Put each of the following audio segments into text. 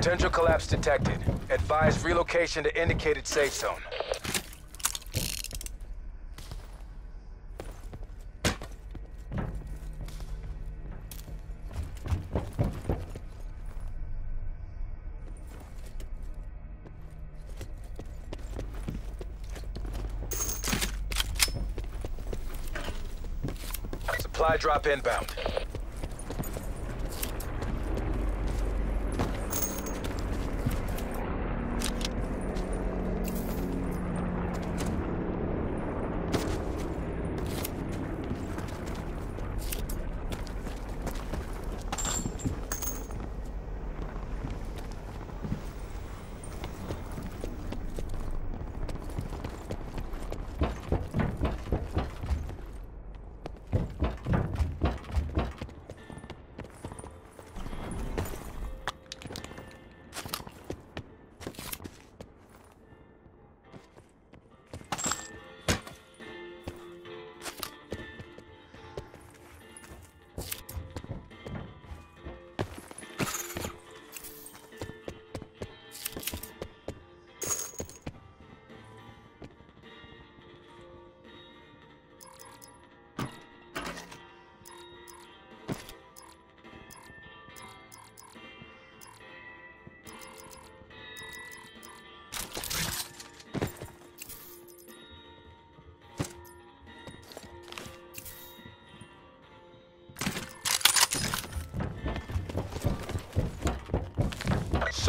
Potential collapse detected. Advise relocation to indicated safe zone. Supply drop inbound.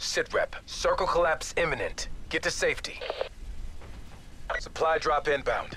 Sitrep, circle collapse imminent. Get to safety. Supply drop inbound.